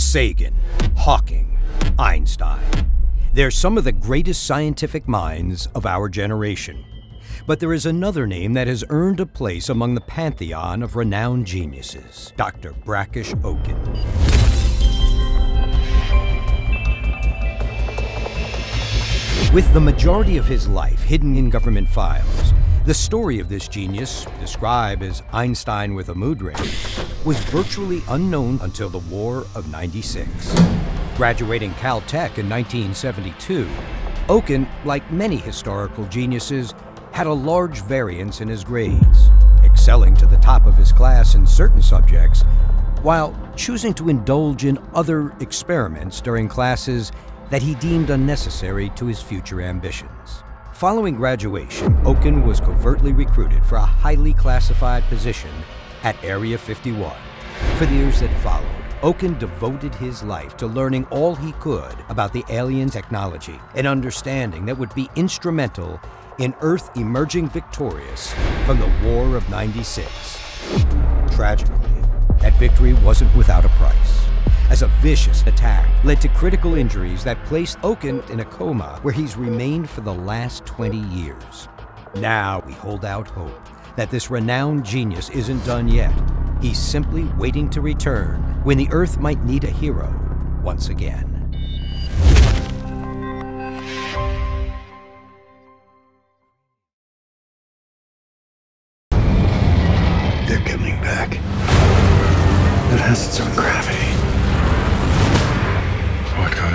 Sagan, Hawking, Einstein. They're some of the greatest scientific minds of our generation. But there is another name that has earned a place among the pantheon of renowned geniuses Dr. Brakish Okun. With the majority of his life hidden in government files, the story of this genius, described as Einstein with a mood ring, was virtually unknown until the War of 96. Graduating Caltech in 1972, Okun, like many historical geniuses, had a large variance in his grades, excelling to the top of his class in certain subjects, while choosing to indulge in other experiments during classes that he deemed unnecessary to his future ambitions. Following graduation, Okun was covertly recruited for a highly classified position at Area 51. For the years that followed, Okun devoted his life to learning all he could about the alien technology, an understanding that would be instrumental in Earth emerging victorious from the War of 96. Tragically, that victory wasn't without a price as a vicious attack led to critical injuries that placed Okun in a coma where he's remained for the last 20 years. Now we hold out hope that this renowned genius isn't done yet. He's simply waiting to return when the Earth might need a hero once again. They're coming back. It has its own gravity.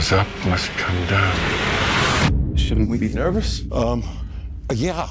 Goes up must come down. Shouldn't we be nervous? Um, yeah.